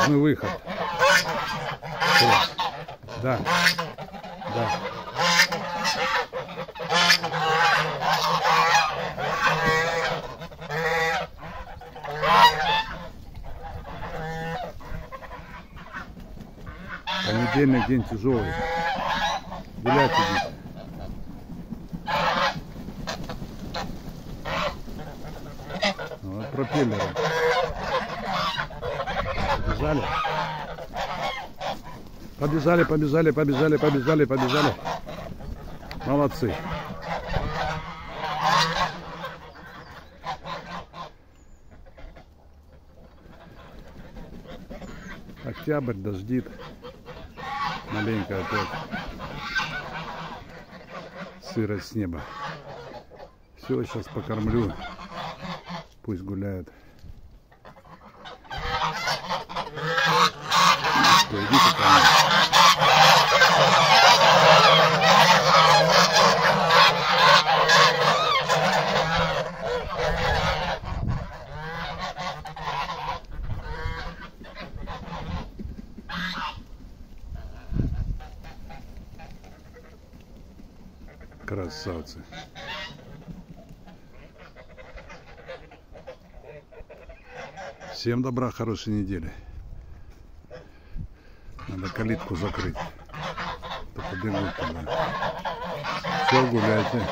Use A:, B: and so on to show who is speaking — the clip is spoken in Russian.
A: нужный выход. Да. Да. Понедельник день тяжелый. Гулять идите. Вот пропеллеры. Побежали. Побежали, побежали, побежали, побежали, побежали. Молодцы. Октябрь дождит. Маленько опять. Сырость с неба. Все, сейчас покормлю. Пусть гуляют. Что, идите ко мне. Красавцы. Всем добра, хорошей недели. Надо калитку закрыть. Побегут туда. Все, гуляйте.